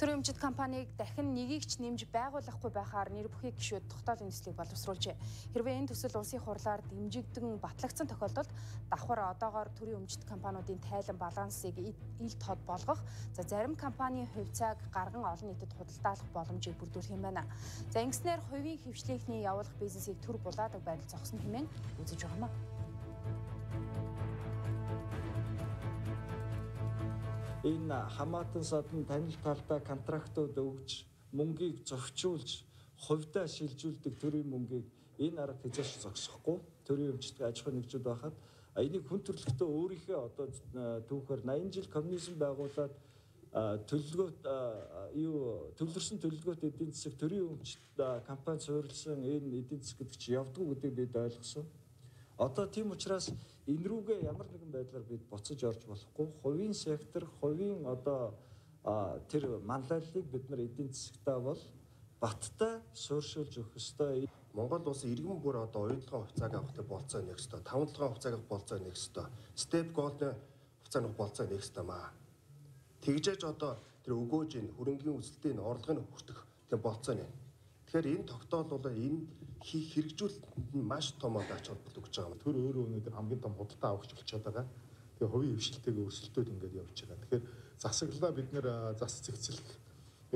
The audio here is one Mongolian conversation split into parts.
Төрийн өмчит компанийг дахин нэгийг ч нэмж байгуулахгүй байхаар нэр бүхий гишүүд тогтоолын нислийг боловсруулжээ. Хэрвээ энэ төсөл улсын хурлаар дэмжигдэн батлагдсан тохиолдолд давхар одоогоор төрийн өмчит компаниудын тайлан балансыг ил тод болгох, за зарим компанийн хувьцааг гарган олон нийтэд худалдаалах боломжийг бүрдүүлэх юм байна. За ингэснээр хувийн хөвчлийнхний явуулах бизнесийг төр булаадаг байдал зогсно хэмээн үзэж байгаа юм. Энэ хамаатан садан танил талдаа контрактууд өгж мөнгийг зохицуулж хувьдаа шилжүүлдэг төрийн мөнгийг энэ арга хязгаарч зогсохгүй төрийн өмчтөд аж ахуйн нэгжүүд байхад энийг хүн төрөлхтөө өөрийнхөө одоо түүхээр 80 жил коммунизм байгуулад төлөлгөөт юу төлөвлөрсөн төлөлгөөт эдийн засаг төрийн өмчт компани суурилсан энэ эдийн засаг гэдэг чи явдггүй гэдгийг бид ойлгосон. Одоо тийм учраас энэ рүүгээ ямар нэгэн байдлаар бид буцаж орж болохгүй. Хувийн сектор, хувийн одоо тэр манлайллыг бид нар эдийн засагтаа бол баттай сууршуулж өгөх ёстой. Монгол улс иргэн бүр одоо уянтлагын хувьцааг авахтай болцоо нэг ёстой. Таван толгойн хувьцааг авах болцоо нэг ёстой. Step gold-ны хувьцааны болцоо нэг ёстой маа. Тэгжээж одоо тэр өгөөж энэ хөрөнгөний үзэлтийн орлогын хүртэх тийм болцоо нэ. Тэгэхээр энэ тогтоол бол энэ хийх хэрэгжүүлэлт нь маш том ач холбогдол өгч байгаа юм. Тэр өөрөө өнөөдөр хамгийн том худалдаа авахч болчиход байгаа. Тэгээ хувийн хвшилтэйгээ өрсөлдөд ингээд явж байгаа. Тэгэхээр засаглалаа бид нэр зас зэгцэлэх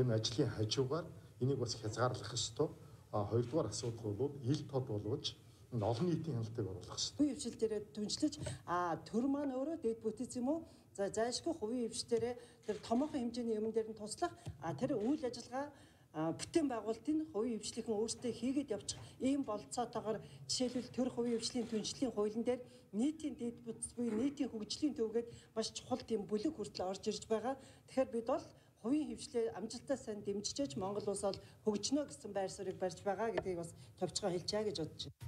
энэ ажлын хажуугаар энийг бас хязгаарлах ёстой. А хоёрдугаар асуудал бол ил тод болгож олон нийтийн хяналтыг оруулах хэрэгтэй. Хувийн хвшил дээрээ түншлэж а төр маань өөрөө дэд бүтээц юм уу? За зайлшгүй хувийн хвшил дээрээ тэр томоохон хэмжээний юмн дээр нь туслах а тэр үйл ажиллагаа бүтээн байгуулалтын хувийн хвшлийнхэн өөрсдөө хийгээд явчих ийм болцоотойгоор жишээлбэл төр хувийн хвшлийн түншлэлийн хуулийн дээр нийтийн дэд бүтц буюу нийтийн хөгжлийн төвгээд маш чухал тийм бүлэг хүртэл орж ирж байгаа. Тэгэхээр бид бол хувийн хвшлээ амжилттай сайн дэмжижээж Монгол улс бол хөгжнө гэсэн байр суурийг барьж байгаа гэдгийг бас товчгоо хэлчихье гэж бодож байна.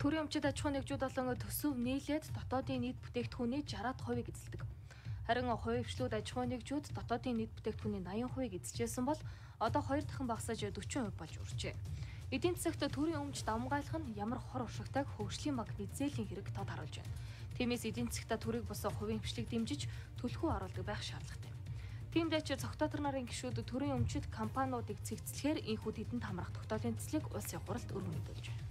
Төрийн өмчит аж ахуйн нэгжүүд болон төсөв нийлээд дотоодын нийт бүтээгдэхүүний 60%-ийг эзэлдэг. Харин хувийн хвшлүүд аж ахуйн нэгжүүд дотоодын нийт бүтээгдэхүүний 80%-ийг эзэлжсэн бол одоо хоёр дахин багасаж 40% болж үржээ. Эдийн засагт төрийн өмч давмгайлах нь ямар хор уршигтайг хөгжлийн баг нэзээлийн хэрэг тод харуулж байна. Тиймээс эдийн засагта төрийг босоо хувийн хвшлийг дэмжиж төлхөө оруулдаг байх шаардлагатай. Тиймдээ ч цогтотор нарын гишүүд төрийн өмчит компаниудыг цэгцлэхээр инхүү тэдэнд хамрах тогтоолын цэцлэг улсын хуралд өргөн мэдүүлж байна.